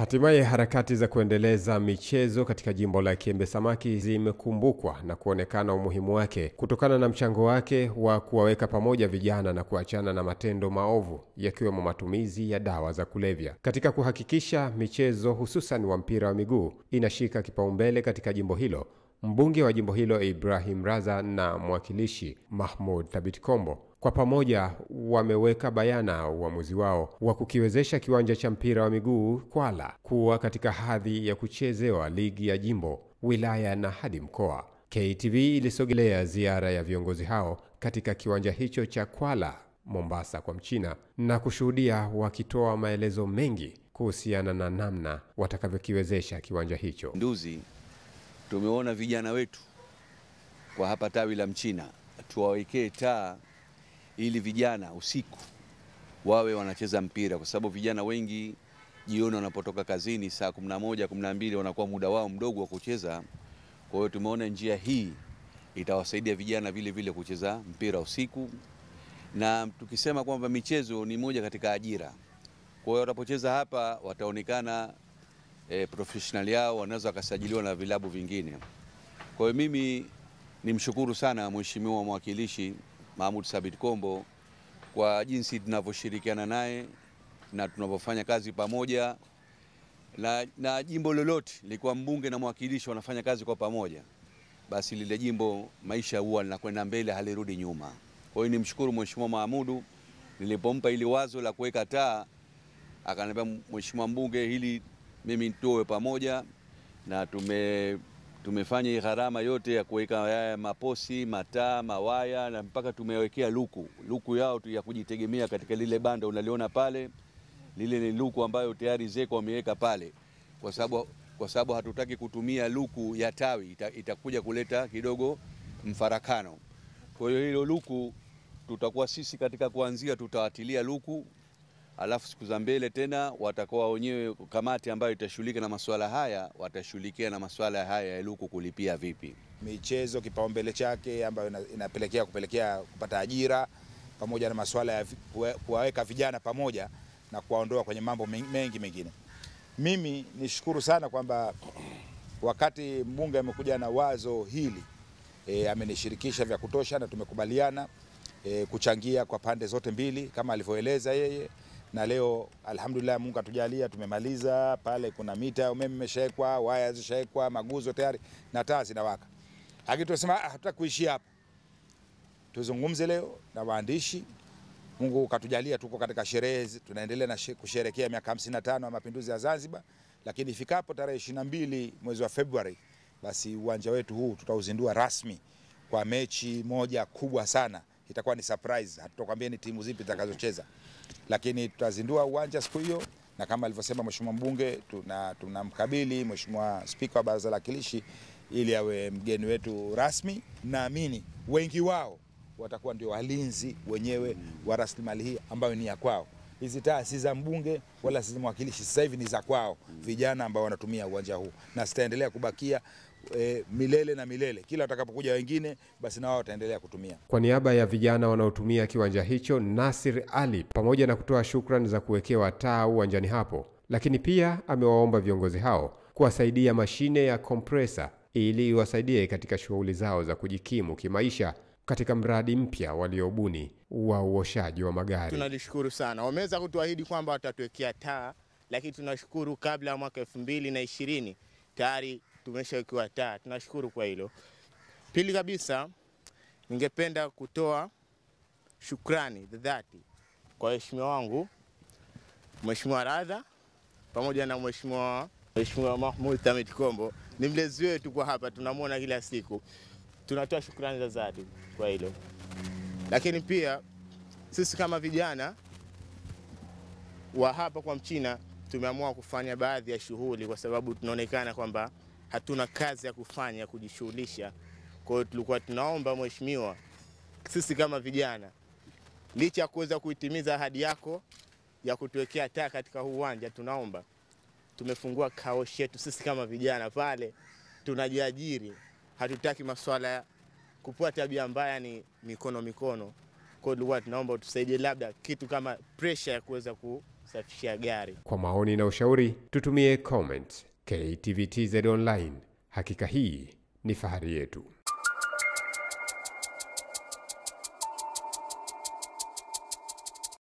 Hatimaye harakati za kuendeleza michezo katika jimbo la Kiembe Samaki zimekumbukwa na kuonekana umuhimu wake kutokana na mchango wake wa kuwaweka pamoja vijana na kuachana na matendo maovu yakiwemo matumizi ya dawa za kulevya. Katika kuhakikisha michezo hususan wa mpira wa miguu inashika kipaumbele katika jimbo hilo, mbunge wa jimbo hilo Ibrahim Raza na mwakilishi Mahmud Thabit Kombo kwa pamoja wameweka bayana uamuzi wao wa kukiwezesha kiwanja cha mpira wa miguu Kwala kuwa katika hadhi ya kuchezewa ligi ya jimbo, wilaya na hadi mkoa. KTV ilisogelea ziara ya viongozi hao katika kiwanja hicho cha Kwala, Mombasa kwa Mchina, na kushuhudia wakitoa maelezo mengi kuhusiana na namna watakavyokiwezesha kiwanja hicho. Nduzi, tumeona vijana wetu kwa hapa tawi la Mchina tuwawekee taa ili vijana usiku wawe wanacheza mpira, kwa sababu vijana wengi jioni wanapotoka kazini saa 11 12 wanakuwa muda wao mdogo wa kucheza. Kwa hiyo tumeona njia hii itawasaidia vijana vile vile kucheza mpira usiku, na tukisema kwamba michezo ni moja katika ajira. Kwa hiyo watapocheza hapa wataonekana e, professional yao, wanaweza wakasajiliwa na vilabu vingine. Kwa hiyo mimi nimshukuru sana mheshimiwa mwakilishi Mahmud Sabit Kombo kwa jinsi tunavyoshirikiana naye na tunavyofanya kazi pamoja na, na jimbo lolote likuwa mbunge na mwakilishi wanafanya kazi kwa pamoja, basi lile jimbo maisha huwa linakwenda mbele, halirudi nyuma. Kwa hiyo nimshukuru mheshimiwa Mahmudu, nilipompa ili wazo la kuweka taa akaniambia, mheshimiwa mbunge, hili mimi nitoe pamoja na tume tumefanya gharama yote ya kuweka haya maposi, mataa, mawaya na mpaka tumewekea luku luku yao tu ya kujitegemea katika lile banda unaliona pale. Lile ni luku ambayo tayari zeko wameweka pale, kwa sababu kwa sababu hatutaki kutumia luku ya tawi, ita, itakuja kuleta kidogo mfarakano. Kwa hiyo hilo luku tutakuwa sisi katika kuanzia tutawatilia luku alafu siku za mbele tena watakuwa wenyewe kamati ambayo itashughulika na masuala haya watashughulikia na masuala haya ya luku kulipia vipi. Michezo kipaumbele chake ambayo inapelekea kupelekea kupata ajira pamoja na masuala ya kuwaweka vijana pamoja na kuwaondoa kwenye mambo mengi mengine. Mimi nishukuru sana kwamba wakati mbunge amekuja na wazo hili e, amenishirikisha vya kutosha na tumekubaliana e, kuchangia kwa pande zote mbili kama alivyoeleza yeye na leo alhamdulillah, Mungu atujalia tumemaliza pale. Kuna mita ya umeme imeshawekwa, waya zishawekwa, maguzo tayari na taa zinawaka. Lakini tunasema hatutaki kuishia hapa, tuzungumze leo na waandishi. Mungu katujalia, tuko katika sherehe, tunaendelea na kusherekea miaka 55 ya mapinduzi ya Zanzibar, lakini ifikapo tarehe 22 mwezi wa Februari, basi uwanja wetu huu tutauzindua rasmi kwa mechi moja kubwa sana. Itakuwa ni surprise, hatutakwambia ni timu zipi zitakazocheza lakini tutazindua uwanja siku hiyo, na kama alivyosema mheshimiwa mbunge, tunamkabili tuna mheshimiwa spika wa baraza la wakilishi ili awe mgeni wetu rasmi. Naamini wengi wao watakuwa ndio walinzi wenyewe wa rasilimali hii ambayo ni ya kwao. Hizi taa si za mbunge wala si za mwakilishi, sasa hivi ni za kwao vijana ambao wanatumia uwanja huu, na zitaendelea kubakia E, milele na milele. Kila watakapokuja wengine, basi na wao wataendelea kutumia. Kwa niaba ya vijana wanaotumia kiwanja hicho, Nasir Ali, pamoja na kutoa shukrani za kuwekewa taa uwanjani hapo, lakini pia amewaomba viongozi hao kuwasaidia mashine ya kompresa ili iwasaidie katika shughuli zao za kujikimu kimaisha katika mradi mpya waliobuni wa uoshaji wa magari. Tunalishukuru sana, wameweza kutuahidi kwamba watatuwekea taa, lakini tunashukuru kabla ya mwaka elfu mbili na ishirini tayari tumeshawekewa taa, tunashukuru kwa hilo. Pili kabisa, ningependa kutoa shukrani za dhati kwa waheshimiwa wangu Mheshimiwa Radha pamoja na Mheshimiwa Mheshimiwa Mahmud Thamid Kombo, ni mlezi wetu kwa hapa, tunamwona kila siku. Tunatoa shukrani za dhati kwa hilo, lakini pia sisi kama vijana wa hapa kwa Mchina tumeamua kufanya baadhi ya shughuli kwa sababu tunaonekana kwamba hatuna kazi ya kufanya ya kujishughulisha. Kwa hiyo tulikuwa tunaomba mheshimiwa, sisi kama vijana, licha ya kuweza kuitimiza ahadi yako ya kutuwekea taa katika huu uwanja, tunaomba tumefungua kaoshi yetu sisi kama vijana pale, tunajiajiri, hatutaki masuala ya kupua tabia mbaya, ni mikono mikono. Kwa hiyo tunaomba utusaidie labda kitu kama pressure ya kuweza kusafishia gari. Kwa maoni na ushauri tutumie comment. KTVTZ Online, hakika hii ni fahari yetu.